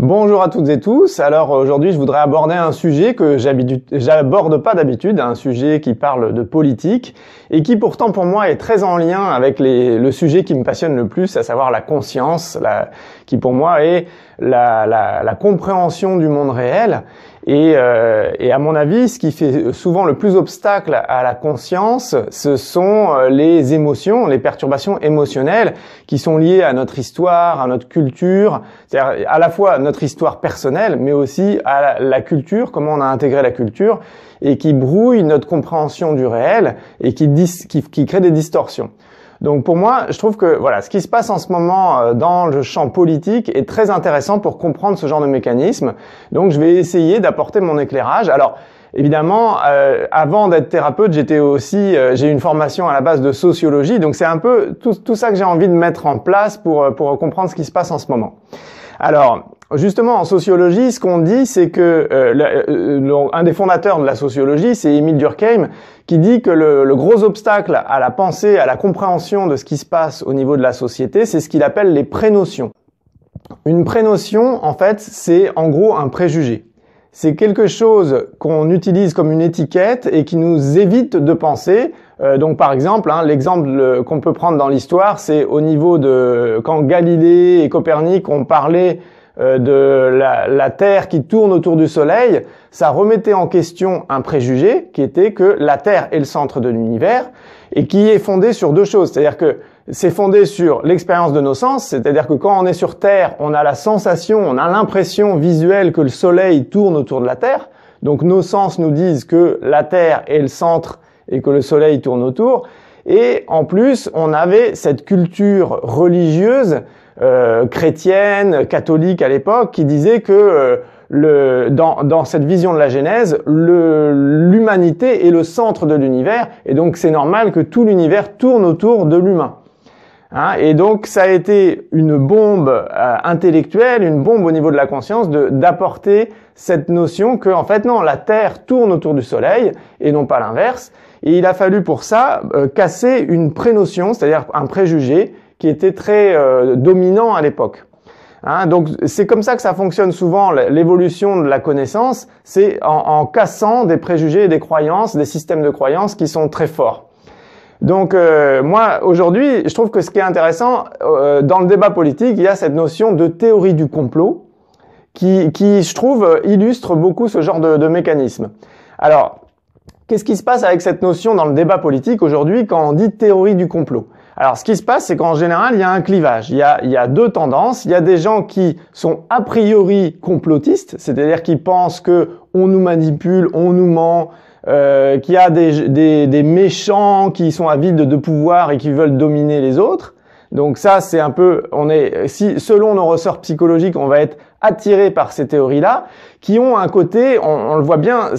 Bonjour à toutes et tous. Alors aujourd'hui, je voudrais aborder un sujet que j'aborde pas d'habitude, un sujet qui parle de politique et qui pourtant pour moi est très en lien avec le sujet qui me passionne le plus, à savoir la conscience, qui pour moi est la, compréhension du monde réel et, euh, et, à mon avis, ce qui fait souvent le plus obstacle à la conscience, ce sont euh, les émotions, les perturbations émotionnelles qui sont liées à notre histoire, à notre culture, c'est-à-dire à la fois notre histoire personnelle, mais aussi à la, culture, comment on a intégré la culture, et qui brouillent notre compréhension du réel et qui, qui, qui crée des distorsions. Donc pour moi, je trouve que voilà, ce qui se passe en ce moment euh, dans le champ politique est très intéressant pour comprendre ce genre de mécanisme. Donc je vais essayer d'apporter mon éclairage. Alors évidemment, euh, avant d'être thérapeute, j'étais aussi, euh, j'ai une formation à la base de sociologie. Donc c'est un peu tout, tout ça que j'ai envie de mettre en place pour pour comprendre ce qui se passe en ce moment. Alors, Justement, en sociologie, ce qu'on dit, c'est que euh, euh, un des fondateurs de la sociologie, c'est Émile Durkheim, qui dit que le, gros obstacle à la pensée, à la compréhension de ce qui se passe au niveau de la société, c'est ce qu'il appelle les prénotions. Une prénotion, en fait, c'est en gros un préjugé. C'est quelque chose qu'on utilise comme une étiquette et qui nous évite de penser. Euh, donc, par exemple, hein, l'exemple qu'on peut prendre dans l'histoire, c'est au niveau de quand Galilée et Copernic ont parlé euh, de la, Terre qui tourne autour du Soleil, ça remettait en question un préjugé qui était que la Terre est le centre de l'univers et qui est fondé sur deux choses. C'est-à-dire que c'est fondé sur l'expérience de nos sens, c'est-à-dire que quand on est sur Terre, on a la sensation, on a l'impression visuelle que le Soleil tourne autour de la Terre. Donc nos sens nous disent que la Terre est le centre et que le Soleil tourne autour. Et en plus, on avait cette culture religieuse euh, chrétienne, catholique à l'époque, qui disait que euh, le, dans, dans, cette vision de la Genèse, l'humanité est le centre de l'univers, et donc c'est normal que tout l'univers tourne autour de l'humain. Hein, et donc ça a été une bombe euh, intellectuelle, une bombe au niveau de la conscience, d'apporter cette notion que en fait non, la Terre tourne autour du Soleil et non pas l'inverse. Et il a fallu pour ça casser une prénotion, c'est-à-dire un préjugé qui était très euh, dominant à l'époque. Hein, donc c'est comme ça que ça fonctionne souvent l'évolution de la connaissance, c'est en, en, cassant des préjugés des croyances, des systèmes de croyances qui sont très forts. Donc euh, moi aujourd'hui, je trouve que ce qui est intéressant euh, dans le débat politique, il y a cette notion de théorie du complot qui, qui je trouve illustre beaucoup ce genre de, de mécanisme. Alors qu'est-ce qui se passe avec cette notion dans le débat politique aujourd'hui quand on dit théorie du complot? Alors, ce qui se passe, c'est qu'en général, il y a un clivage. Il y a, il y a deux tendances. Il y a des gens qui sont a priori complotistes, c'est-à-dire qui pensent que on nous manipule, on nous ment, euh, qu'il y a des, des, des, méchants qui sont avides de pouvoir et qui veulent dominer les autres. Donc ça, c'est un peu, on est, si selon nos ressorts psychologiques, on va être attiré par ces théories-là, qui ont un côté, on, on le voit bien,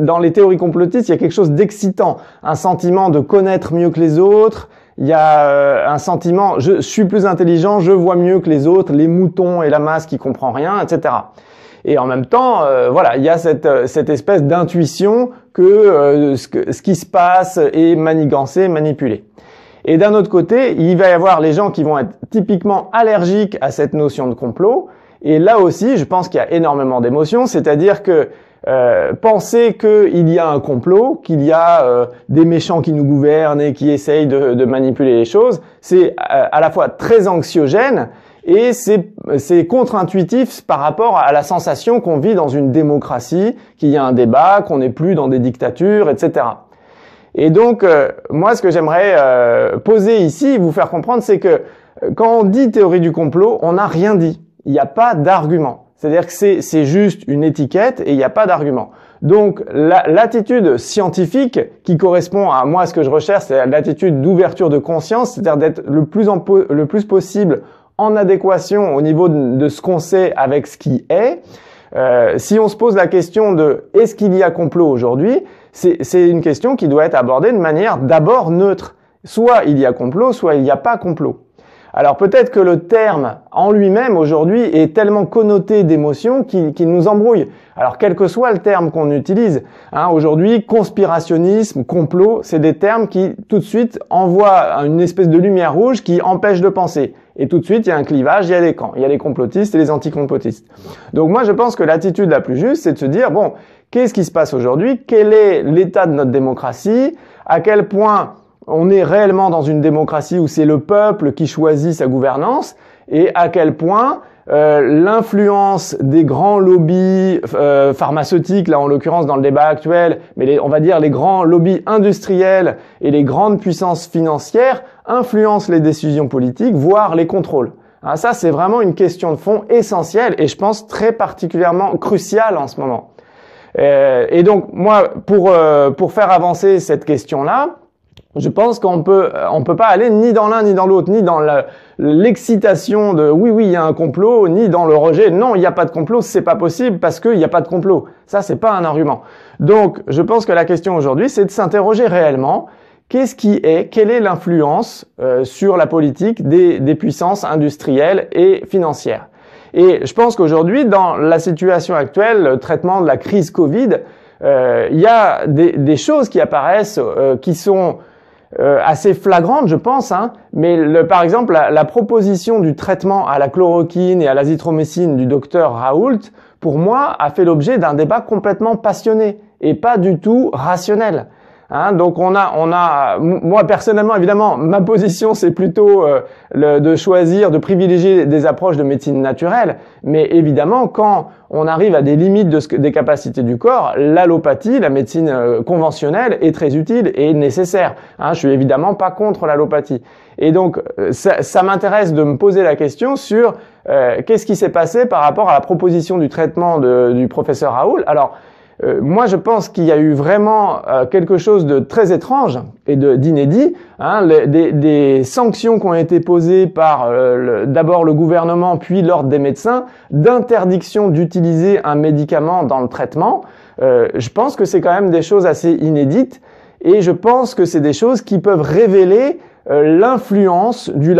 dans les théories complotistes, il y a quelque chose d'excitant, un sentiment de connaître mieux que les autres, il y a euh, un sentiment, je, suis plus intelligent, je vois mieux que les autres, les moutons et la masse qui comprend rien, etc. Et en même temps, euh, voilà, il y a cette, euh, cette espèce d'intuition que, ce que ce qui se passe est manigancé, manipulé. Et d'un autre côté, il va y avoir les gens qui vont être typiquement allergiques à cette notion de complot. Et là aussi, je pense qu'il y a énormément d'émotions, c'est-à-dire que euh, penser qu'il y a un complot, qu'il y a euh, des méchants qui nous gouvernent et qui essayent de, manipuler les choses, c'est euh, à la fois très anxiogène et c'est contre-intuitif par rapport à la sensation qu'on vit dans une démocratie, qu'il y a un débat, qu'on n'est plus dans des dictatures, etc. Et donc, moi, ce que j'aimerais poser ici, vous faire comprendre, c'est que quand on dit théorie du complot, on n'a rien dit. Il n'y a pas d'argument. C'est-à-dire que c'est juste une étiquette et il n'y a pas d'argument. Donc l'attitude scientifique qui correspond à moi ce que je recherche, c'est l'attitude d'ouverture de conscience, c'est-à-dire d'être le le plus possible en adéquation au niveau de, ce qu'on sait avec ce qui est. Euh, si on se pose la question de est-ce qu'il y a complot aujourd'hui, c'est une question qui doit être abordée de manière d'abord neutre. Soit il y a complot, soit il n'y a pas complot. Alors peut-être que le terme en lui-même aujourd'hui est tellement connoté d'émotions qu'il nous embrouille. Alors quel que soit le terme qu'on utilise, hein, aujourd'hui conspirationnisme, complot, c'est des termes qui tout de suite envoient une espèce de lumière rouge qui empêche de penser. Et tout de suite, il y a un clivage, il y a les camps. Il y a les complotistes et les anticomplotistes. Donc moi, je pense que l'attitude la plus juste, c'est de se dire, bon, qu'est-ce qui se passe aujourd'hui? Quel est l'état de notre démocratie? À quel point on est réellement dans une démocratie où c'est le peuple qui choisit sa gouvernance? Et à quel point euh, l'influence des grands lobbies euh, pharmaceutiques, là en l'occurrence dans le débat actuel, mais on va dire les grands lobbies industriels et les grandes puissances financières influencent les décisions politiques, voire les contrôles. Ah, ça, c'est vraiment une question de fond essentielle et je pense très particulièrement cruciale en ce moment. Euh, et donc, moi, pour, pour faire avancer cette question-là, je pense qu'on peut, on peut pas aller ni dans l'un ni dans l'autre, ni dans l'excitation de oui oui il y a un complot, ni dans le rejet non il n'y a pas de complot, c'est pas possible parce qu'il n'y a pas de complot. Ça c'est pas un argument. Donc je pense que la question aujourd'hui c'est de s'interroger réellement qu'est-ce qui est, quelle est l'influence euh, sur la politique des, des puissances industrielles et financières? Et je pense qu'aujourd'hui dans la situation actuelle, le traitement de la crise Covid, euh, il y a des, des, choses qui apparaissent euh, qui sont euh, assez flagrante, je pense, hein, mais le, par exemple, la, proposition du traitement à la chloroquine et à l'azithromycine du docteur Raoult, pour moi, a fait l'objet d'un débat complètement passionné et pas du tout rationnel. Hein, donc on a, on a, moi personnellement évidemment, ma position c'est plutôt euh, le, de choisir, de privilégier des approches de médecine naturelle, mais évidemment quand on arrive à des limites de des capacités du corps, l'allopathie, la médecine euh, conventionnelle est très utile et nécessaire. Hein, je suis évidemment pas contre l'allopathie. Et donc euh, ça, ça m'intéresse de me poser la question sur qu'est-ce qui s'est passé par rapport à la proposition du traitement de, du professeur Raoul? Alors euh, moi, je pense qu'il y a eu vraiment euh, quelque chose de très étrange et d'inédit. Hein, des, sanctions qui ont été posées par euh, d'abord le gouvernement, puis l'ordre des médecins, d'interdiction d'utiliser un médicament dans le traitement. je pense que c'est quand même des choses assez inédites et je pense que c'est des choses qui peuvent révéler l'influence du,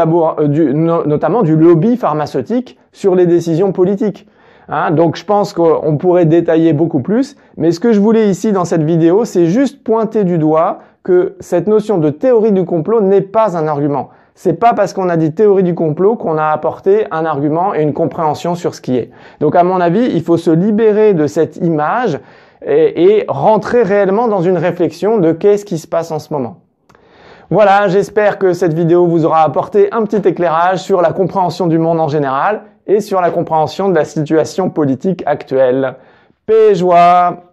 du notamment du lobby pharmaceutique sur les décisions politiques. Hein, donc je pense qu'on pourrait détailler beaucoup plus, mais ce que je voulais ici dans cette vidéo, c'est juste pointer du doigt que cette notion de théorie du complot n'est pas un argument. C'est pas parce qu'on a dit théorie du complot qu'on a apporté un argument et une compréhension sur ce qui est. Donc à mon avis, il faut se libérer de cette image et, et rentrer réellement dans une réflexion de qu'est-ce qui se passe en ce moment. Voilà, j'espère que cette vidéo vous aura apporté un petit éclairage sur la compréhension du monde en général et sur la compréhension de la situation politique actuelle. Paix et joie